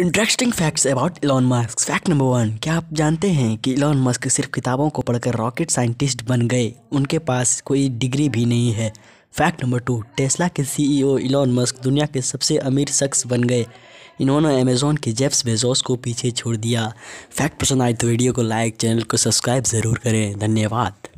Interesting facts about Elon Musk fact number one क्या आप जानते हैं कि इलॉन मस्क सिर्फ़ किताबों को पढ़कर रॉकेट साइंटिस्ट बन गए? उनके पास कोई डिग्री भी नहीं है। फैक्ट नंबर टू टेस्ला के सीईओ इलॉन मस्क दुनिया के सबसे अमीर शख्स बन गए। इन्होंने अमेज़ोन के जेफ्स बेजोस को पीछे छोड़ दिया। फैक्ट पसंद आए तो वीडियो को लाइक चैनल को सब्सक्राइब ज़रूर करें। धन्यवाद।